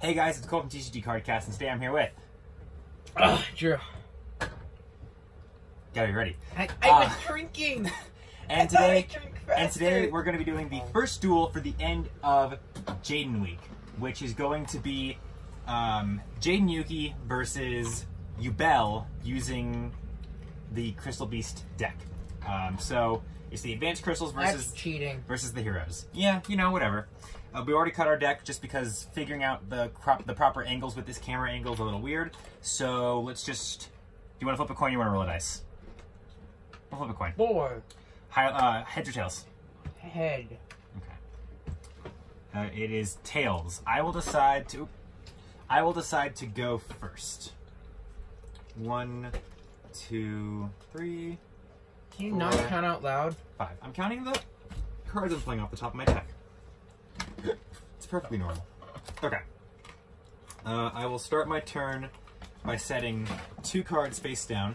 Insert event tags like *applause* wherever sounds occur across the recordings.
Hey guys, it's Cole from TCG Cardcast, and today I'm here with. Ugh, Drew. Gotta be ready. I, I was Uh, drinking. *laughs* And today, and today we're going to be doing the first duel for the end of Jaden Week, which is going to be um, Jaden Yuki versus Yubel using the Crystal Beast deck. Um, so it's the advanced crystals versus That's cheating. versus the heroes. Yeah, you know, whatever. Uh, we already cut our deck just because figuring out the crop, the proper angles with this camera angle is a little weird. So let's just. Do you want to flip a coin? Or you want to roll a dice? We'll flip a coin. Four. Hi, uh, heads or tails? Head. Okay. Uh, it is tails. I will decide to. I will decide to go first. One, two, three, Can you not count out loud? five. I'm counting the cards I'm playing off the top of my deck. Perfectly normal. Okay. Uh, I will start my turn by setting two cards face down.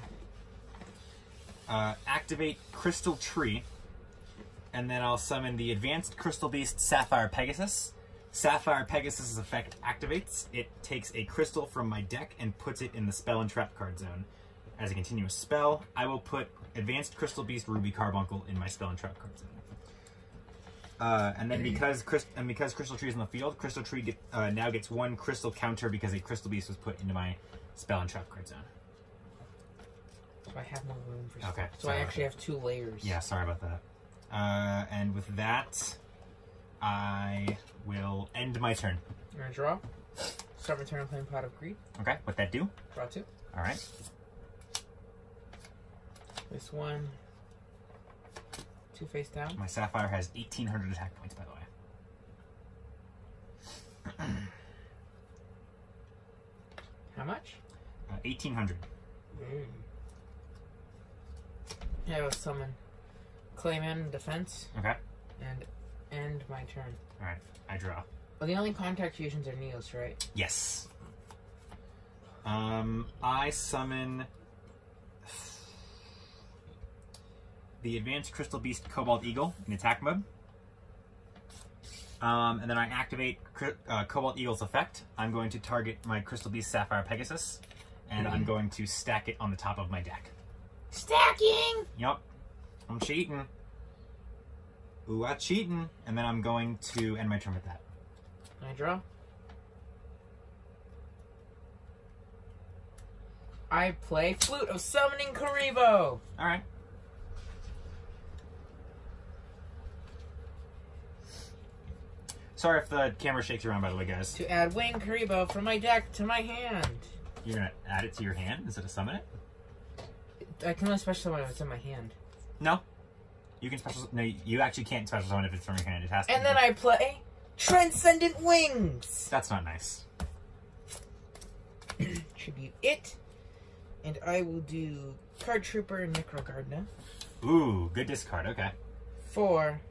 Uh, activate Crystal Tree, and then I'll summon the Advanced Crystal Beast Sapphire Pegasus. Sapphire Pegasus' effect activates. It takes a crystal from my deck and puts it in the spell and trap card zone. As a continuous spell, I will put Advanced Crystal Beast Ruby Carbuncle in my spell and trap card zone. Uh, and then because Crys- and because Crystal Tree is in the field, Crystal Tree get, uh, now gets one crystal counter because a Crystal Beast was put into my spell and trap card zone. So I have more room for Okay, So I actually have two layers. Yeah, sorry about that. Uh, and with that, I will end my turn. I'm gonna draw. Start my turn playing Pot of Greed. Okay, what that do? Draw two. All right. This one. Two face down. My Sapphire has 1,800 attack points, by the way. *clears throat* How much? Uh, 1,800. Mm. Yeah, I will summon Clayman Defense Okay. and end my turn. All right. I draw. Well, the only contact fusions are Neos, right? Yes. Um, I summon the Advanced Crystal Beast Cobalt Eagle in attack mode. Um, and then I activate uh, Cobalt Eagle's effect. I'm going to target my Crystal Beast Sapphire Pegasus, and I'm going to stack it on the top of my deck. Stacking! Yup. I'm cheating. Ooh, I'm cheating. And then I'm going to end my turn with that. Can I draw? I play Flute of Summoning Kuriboh! All Sorry if the camera shakes around, by the way, guys. To add Wing Kuriboh from my deck to my hand. You're gonna add it to your hand instead of summon it? I can only special summon if it's in my hand. No. You can special. No, you actually can't special summon if it's from your hand. It has to. And then I play Transcendent Wings! That's not nice. *clears throat* Tribute it. And I will do Card Trooper and Necro Gardna Ooh, good discard. Okay. for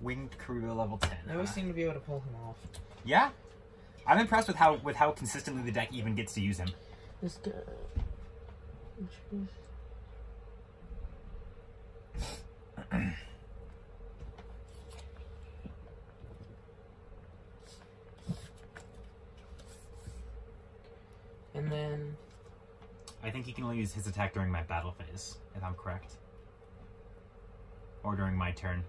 Winged Kuriboh level ten. I always seem to be able to pull him off. yeah. I'm impressed with how with how consistently the deck even gets to use him. This guy. And then I think he can only use his attack during my battle phase, if I'm correct. Or during my turn.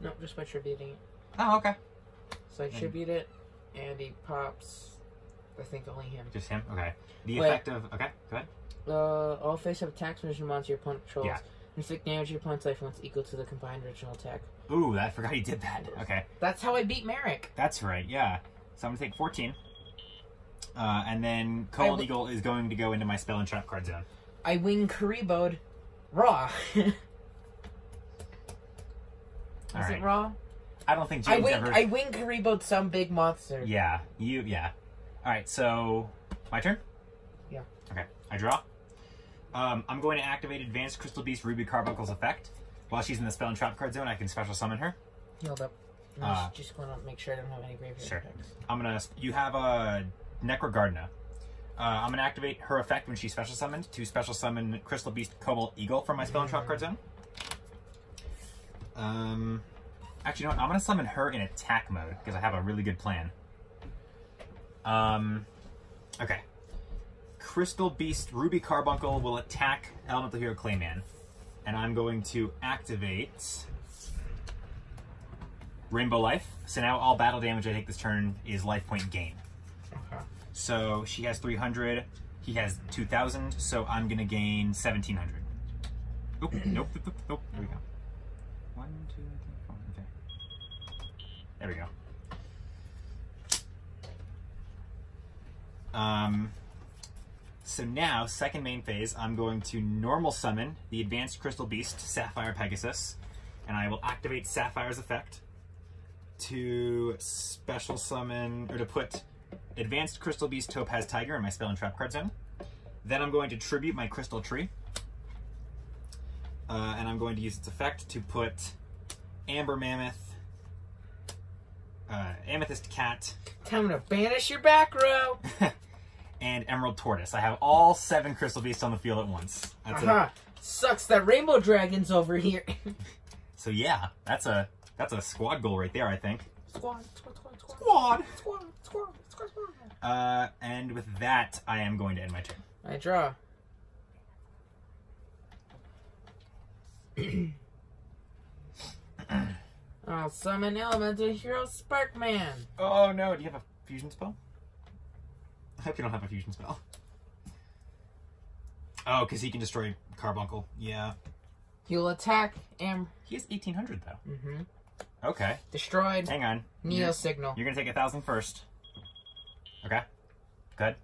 No, just by tributing it. Oh, okay. So I tribute it, and he pops. I think only him. Just him? Okay. The Wait. effect of. Okay, go ahead. Uh, all face-up attacks when monster your opponent controls. Yeah. Inflict damage to your opponent's life once equal to the combined original attack. Ooh, I forgot he did that. Okay. That's how I beat Merrick. That's right, yeah. So I'm gonna take 14. Uh, and then Cobalt Eagle is going to go into my spell and trap card zone. I wing Kuriboh'd raw. *laughs* Is All right. it raw? I don't think I James wing ever. I wing Kuriboh'd some big monster. Yeah, you. Yeah. All right. So my turn. Yeah. Okay. I draw. Um, I'm going to activate Advanced Crystal Beast Ruby Carbuncle's effect. While she's in the spell and trap card zone, I can special summon her. Healed up. I'm Uh, just, just going to make sure I don't have any graveyard Sure. attacks. I'm gonna. You have a Necro Gardna. Uh, I'm gonna activate her effect when she's special summoned to special summon Crystal Beast Cobalt Eagle from my spell and trap card zone. Um, Actually, you know what? I'm gonna summon her in attack mode because I have a really good plan. Um, okay. Crystal Beast Ruby Carbuncle will attack Elemental Hero Clayman, and I'm going to activate Rainbow Life. So now all battle damage I take this turn is life point gain. Okay. So she has 300, he has 2,000, so I'm gonna gain 1,700. Oop, nope, nope, nope, nope, there we go. One, two, three, four, okay. There we go. Um, so now, second main phase, I'm going to normal summon the Advanced Crystal Beast, Sapphire Pegasus, and I will activate Sapphire's effect to special summon, or to put Advanced Crystal Beast Topaz Tiger in my spell and trap card zone. Then I'm going to tribute my Crystal Tree. Uh, and I'm going to use its effect to put Amber Mammoth, uh, Amethyst Cat, Time to banish your back row. *laughs* and Emerald Tortoise. I have all seven Crystal Beasts on the field at once. That's Aha. it. Sucks that Rainbow Dragon's over here. *laughs* So yeah, that's a that's a squad goal right there, I think. squad, squad, squad, squad, Squad. squad, squad, squad, squad. Uh, and with that, I am going to end my turn. I draw. I'll summon Elemental Hero Sparkman. Oh no, do you have a fusion spell? I hope you don't have a fusion spell. Oh, because he can destroy Carbuncle. Yeah. He'll attack and He has 1800 though. Mm hmm Okay. destroyed. Hang on. Neo You're, Signal. you're gonna take a thousand first. Okay. Good.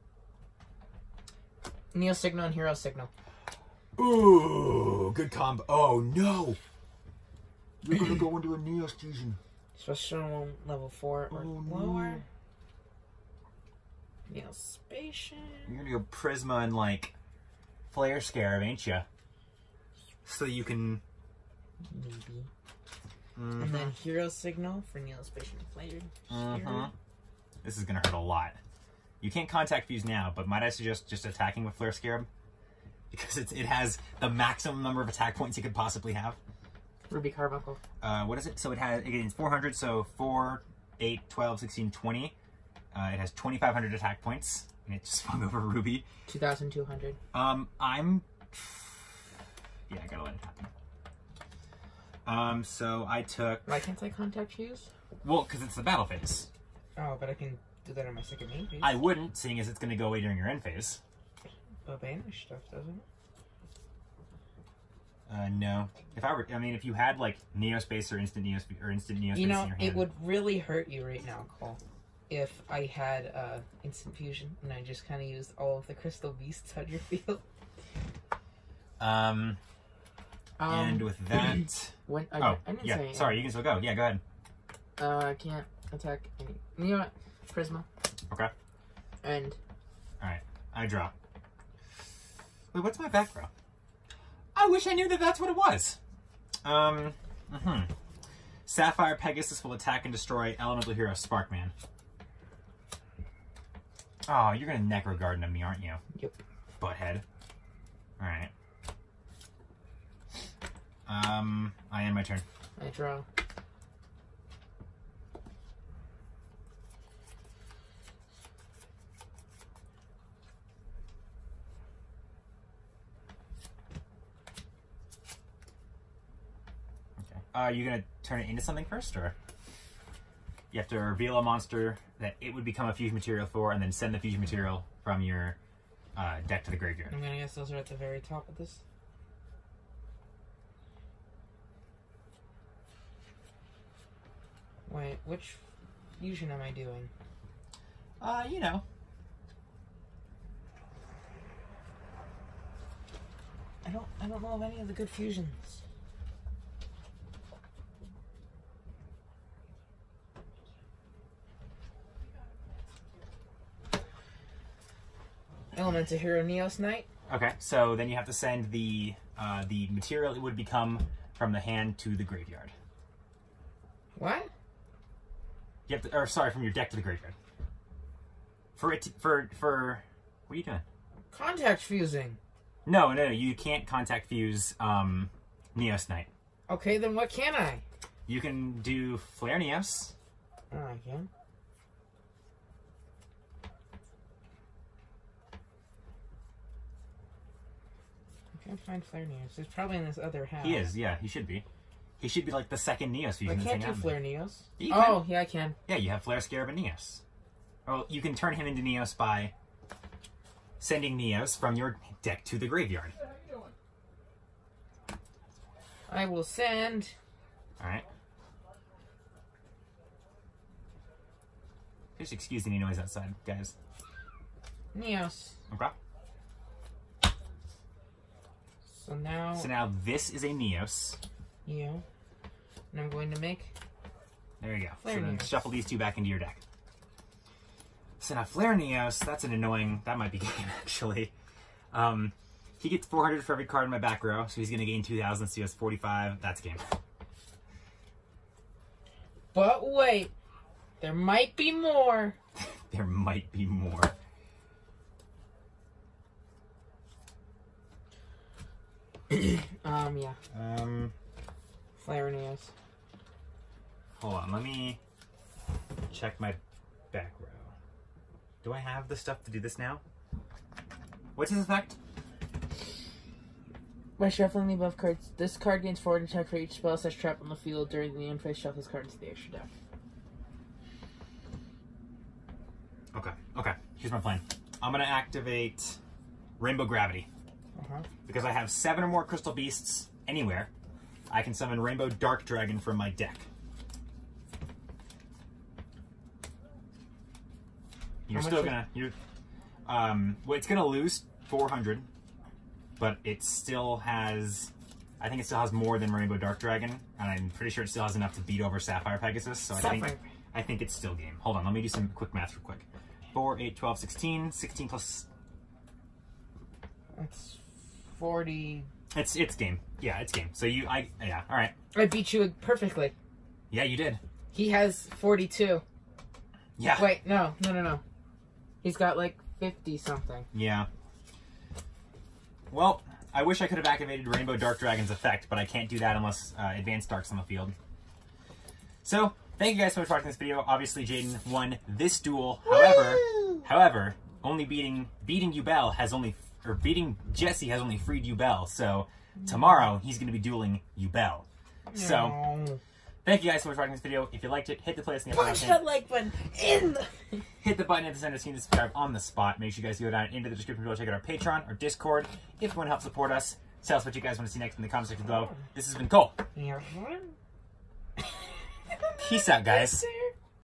Neo Signal and Hero Signal. Ooh, good combo. Oh no! You're gonna go into a Neo fusion. Special one level 4 or Oh, no. lower. Neo Spacian. You're gonna go Prisma and like Flare Scarab, ain't ya? So you can. Maybe. Mhm. And then Hero Signal for Neo Spacian Flare. Mhm. This is gonna hurt a lot. You can't contact fuse now, but might I suggest just attacking with Flare Scarab? Because it's, it has the maximum number of attack points you could possibly have. Ruby Carbuncle. Uh, what is it? So it has it gains 400, so 4, 8, 12, 16, 20. Uh, it has 2,500 attack points, and it just *laughs* swung over Ruby. 2200. Um, I'm. Yeah, I gotta let it happen. Um, so I took. Why can't I contact Fuse? Well, because it's the battle phase. Oh, but I can do that on my second main phase. I wouldn't, seeing as it's gonna go away during your end phase. Banish stuff, doesn't it? Uh, no. If I were, I mean, if you had like Neo Space or Instant Neo Sp- or Instant Neo Space You know, in your it would really hurt you right now, Cole, if I had uh, instant fusion and I just kind of used all of the crystal beasts on your *laughs* field. Um, Um, and with that, *clears throat* when I, oh I didn't yeah, say sorry, you can still go. Yeah, go ahead. Uh, I can't attack any. You know what? Prisma. Okay. And All right. I draw. Wait, what's my background? I wish I knew that that's what it was. Um, mm hmm Sapphire Pegasus will attack and destroy Elemental Hero Sparkman. Oh, you're gonna Necro Gardna me, aren't you? Yep. Butthead. Alright. Um, I end my turn. I draw. Okay. Uh, are you gonna turn it into something first, or you have to reveal a monster that it would become a fusion material for, and then send the fusion material from your uh, deck to the graveyard? I'm gonna guess those are at the very top of this. Wait, which fusion am I doing? Uh, you know. I don't I don't know of any of the good fusions. Elemental Hero Neos Knight. Okay, so then you have to send the uh, the material it would become from the hand to the graveyard. What? You have to, or sorry, from your deck to the graveyard. For it, to, for for, what are you doing? Contact fusing. No, no, no, you can't contact fuse um, Neos Knight. Okay, then what can I? You can do Flare Neos. Oh, I can. Can't find Flare Neos. It's probably in this other house. He is, yeah, he should be. He should be like the second Neos I fusion. that's can't hanging do Flare Neos. You can. Oh, yeah, I can. Yeah, you have Flare Scarab and Neos. Or you can turn him into Neos by sending Neos from your deck to the graveyard. I will send. Alright. Just excuse any noise outside, guys. Neos. Okay. So now, So now this is a Neos. Yeah. And I'm going to make. There you go. Flare so then Neos. shuffle these two back into your deck. So now Flare Neos, that's an annoying, that might be *laughs* game actually. Um, he gets 400 for every card in my back row, so he's going to gain 2,000, so he has 45. That's game. But wait, there might be more. *laughs* There might be more. *coughs* Um, yeah. Um, Flare Neos. hold on, let me check my back row. Do I have the stuff to do this now? What's his effect? By shuffling the above cards, this card gains forward attack for each spell slash trap on the field during the end phase. Shuffle this card into the extra deck. Okay, okay. Here's my plan. I'm gonna activate Rainbow Gravity. Uh-huh. Because I have seven or more Crystal Beasts anywhere, I can summon Rainbow Dark Dragon from my deck. You're still gonna you're um well it's gonna lose 400, but it still has I think it still has more than Rainbow Dark Dragon, and I'm pretty sure it still has enough to beat over Sapphire Pegasus. So I think I think it's still game. Hold on, let me do some quick math real quick. 4, 8, 12, 16. 16 plus That's 40. it's it's game. Yeah, it's game. So you I yeah, alright. I beat you perfectly. Yeah, you did. He has 42. Yeah. Wait, no, no, no, no. He's got like 50 something. Yeah. Well, I wish I could have activated Rainbow Dark Dragon's effect, but I can't do that unless uh, Advanced Dark's on the field. So, thank you guys so much for watching this video. Obviously, Jaden won this duel. However, however, only beating beating Yubel has only or beating Jesse has only freed Yubel. So tomorrow he's going to be dueling Yubel. So, thank you guys so much for watching this video. If you liked it, hit the playlist in the Punch that like button in the. *laughs* hit the button at the center screen to subscribe on the spot. Make sure you guys go down into the description below, check out our Patreon or Discord. If you want to help support us, tell us what you guys want to see next in the comment section below. This has been Cole. Peace out, guys. *laughs*